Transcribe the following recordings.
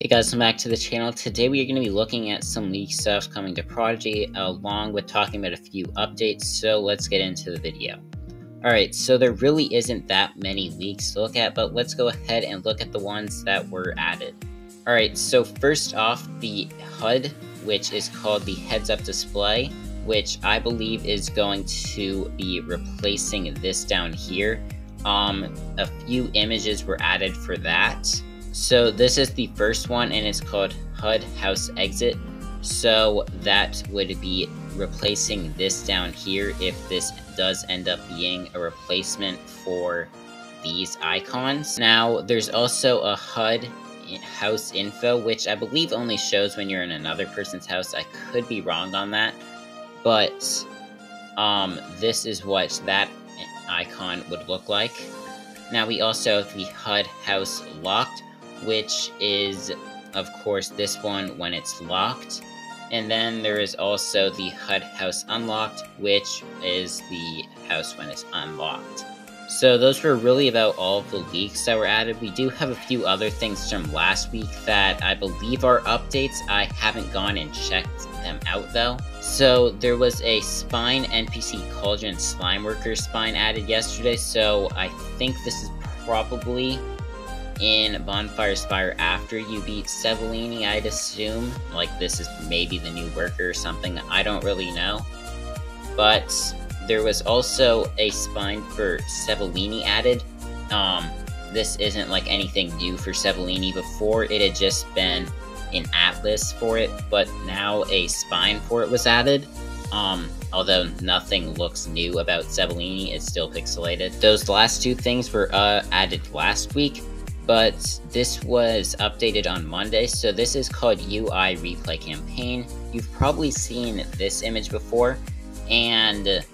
Hey guys, welcome back to the channel. Today we are going to be looking at some leak stuff coming to Prodigy, along with talking about a few updates, so let's get into the video. Alright, so there really isn't that many leaks to look at, but let's go ahead and look at the ones that were added. Alright, so first off, the HUD, which is called the heads-up display, which I believe is going to be replacing this down here. Um, a few images were added for that so this is the first one and it's called HUD House Exit. So that would be replacing this down here if this does end up being a replacement for these icons. Now there's also a HUD house info, which I believe only shows when you're in another person's house. I could be wrong on that, but um, this is what that icon would look like. Now we also have the HUD house locked, which is, of course, this one when it's locked. And then there is also the HUD house unlocked, which is the house when it's unlocked. So those were really about all of the leaks that were added. We do have a few other things from last week that I believe are updates. I haven't gone and checked them out though. So there was a Spine NPC Cauldron Slime Worker Spine added yesterday, so I think this is probably in Bonfire Spire after you beat Cevallini, I'd assume. Like, this is maybe the new worker or something, I don't really know. But there was also a spine for Cevallini added. Um, this isn't like anything new for Cevallini. Before, it had just been an atlas for it, but now a spine for it was added. Um, although nothing looks new about Cevallini, it's still pixelated. Those last two things were uh, added last week but this was updated on Monday. So this is called UI Replay Campaign. You've probably seen this image before, and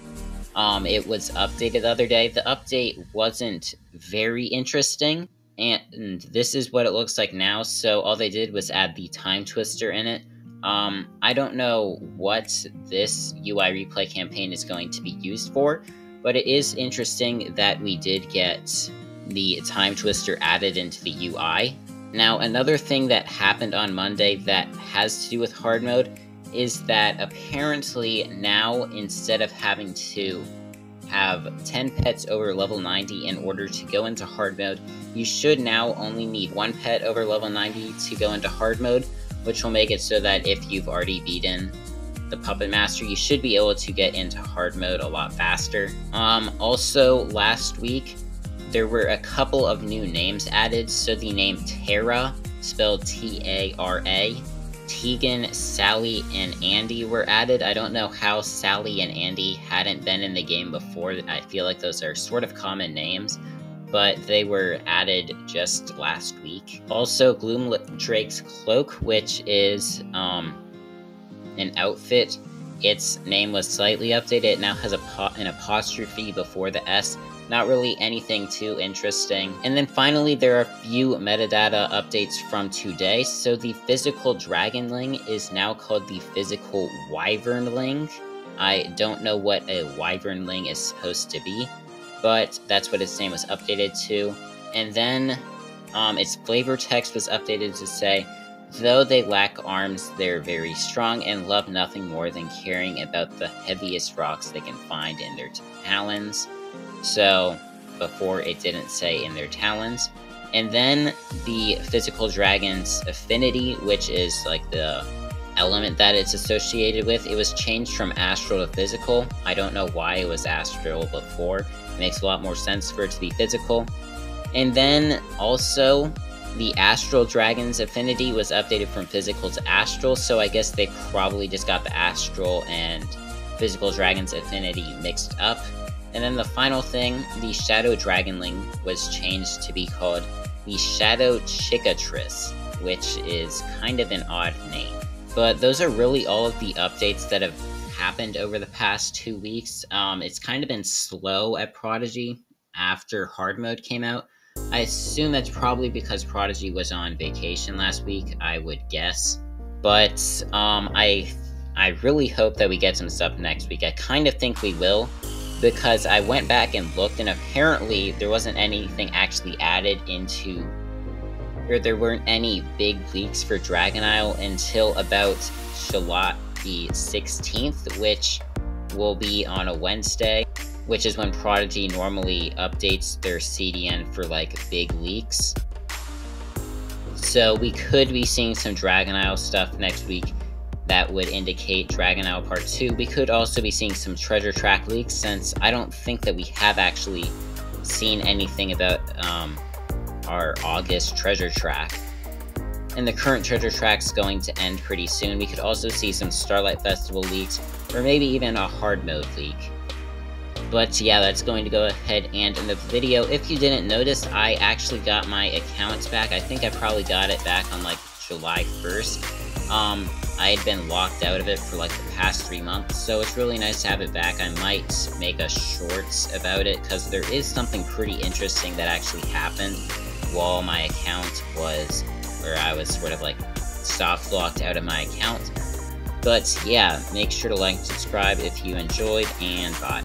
um, it was updated the other day. The update wasn't very interesting, and this is what it looks like now. So all they did was add the time twister in it. Um, I don't know what this UI replay campaign is going to be used for, but it is interesting that we did get the time twister added into the UI. Now, another thing that happened on Monday that has to do with hard mode is that apparently now instead of having to have 10 pets over level 90 in order to go into hard mode, you should now only need one pet over level 90 to go into hard mode, which will make it so that if you've already beaten the Puppet Master, you should be able to get into hard mode a lot faster. Um, also, last week, there were a couple of new names added. So the name Tara, spelled T A R A, Tegan, Sally, and Andy were added. I don't know how Sally and Andy hadn't been in the game before. I feel like those are sort of common names, but they were added just last week. Also, Gloom Drake's cloak, which is um, an outfit. Its name was slightly updated. It now has a po- an apostrophe before the S not really anything too interesting. And then finally, there are a few metadata updates from today. So the physical dragonling is now called the physical wyvernling. I don't know what a wyvernling is supposed to be, but that's what its name was updated to. And then um, its flavor text was updated to say, Though they lack arms, they're very strong and love nothing more than caring about the heaviest rocks they can find in their talons. So before it didn't say in their talons. And then the physical dragon's affinity, which is like the element that it's associated with, it was changed from astral to physical. I don't know why it was astral before. It makes a lot more sense for it to be physical. And then also the astral dragon's affinity was updated from physical to astral, so I guess they probably just got the astral and physical dragon's affinity mixed up. And then the final thing, the Shadow Dragonling was changed to be called the Shadow Chickatrice, which is kind of an odd name. But those are really all of the updates that have happened over the past two weeks. Um, it's kind of been slow at Prodigy after hard mode came out. I assume that's probably because Prodigy was on vacation last week, I would guess. But um, I I really hope that we get some stuff next week. I kind of think we will because I went back and looked, and apparently there wasn't anything actually added into or there weren't any big leaks for Dragon Isle until about July the 16th, which will be on a Wednesday, which is when Prodigy normally updates their CDN for like big leaks. So we could be seeing some Dragon Isle stuff next week that would indicate Dragon Isle Part 2. We could also be seeing some treasure track leaks since I don't think that we have actually seen anything about um, our August treasure track. And the current treasure track's going to end pretty soon. We could also see some Starlight Festival leaks, or maybe even a hard mode leak. But yeah, that's going to go ahead and end the video. If you didn't notice, I actually got my account back. I think I probably got it back on like July 1st. Um, I had been locked out of it for like the past three months, so it's really nice to have it back. I might make a shorts about it, because there is something pretty interesting that actually happened while my account was, where I was sort of like soft locked out of my account. But yeah, make sure to like and subscribe if you enjoyed, and bye.